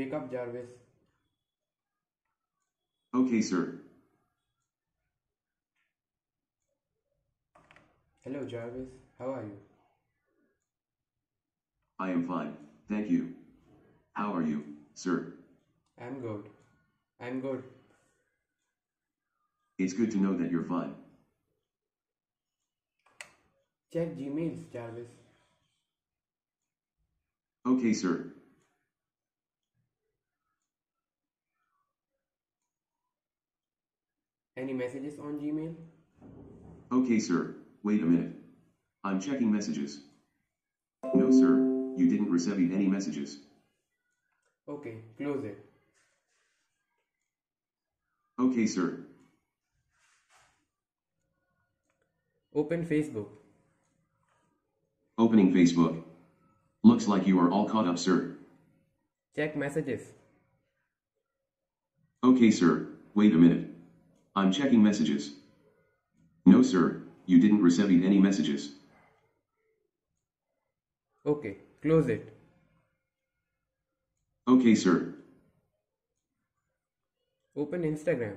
Wake up, Jarvis. Okay, sir. Hello, Jarvis. How are you? I am fine, thank you. How are you, sir? I'm good. I'm good. It's good to know that you're fine. Check Gmails, Jarvis. Okay, sir. Any messages on Gmail? Okay, sir. Wait a minute. I'm checking messages. No, sir. You didn't receive any messages. Okay, close it. Okay, sir. Open Facebook. Opening Facebook. Looks like you are all caught up, sir. Check messages. Okay, sir. Wait a minute. I'm checking messages. No, sir. You didn't receive any messages. Okay, close it. Okay, sir. Open Instagram.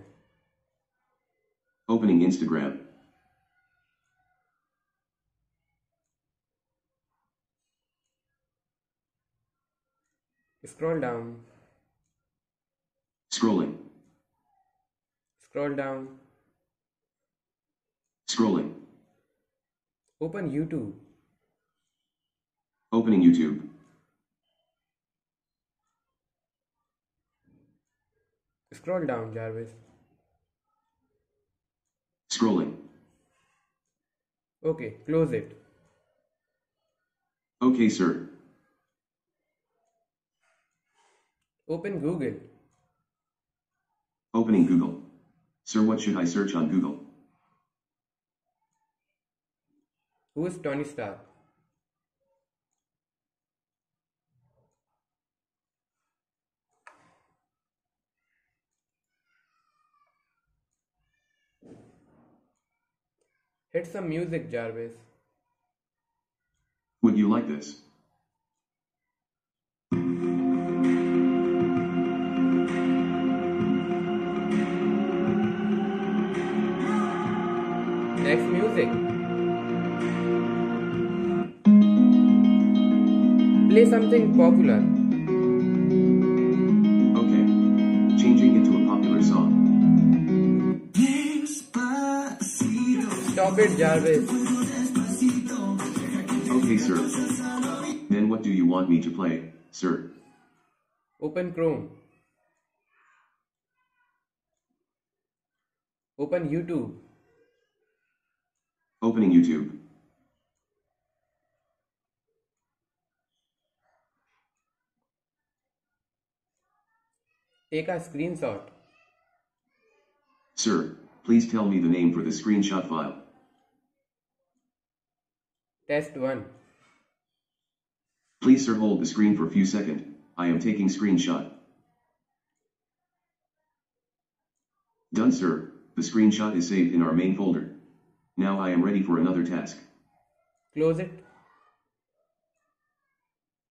Opening Instagram. Scroll down. Scrolling. Scroll down. Scrolling. Open YouTube. Opening YouTube. Scroll down, Jarvis. Scrolling. Okay, close it. Okay, sir. Open Google. Opening Google. Sir, what should I search on Google? Who is Tony Stark? Hit some music, Jarvis. Would you like this? Next music. Play something popular. Okay. Changing into a popular song. Stop it, Jarvis. Okay, sir. Then what do you want me to play, sir? Open Chrome. Open YouTube. Opening YouTube. Take a screenshot. Sir, please tell me the name for the screenshot file. Test 1. Please sir hold the screen for a few seconds. I am taking screenshot. Done sir, the screenshot is saved in our main folder. Now I am ready for another task. Close it.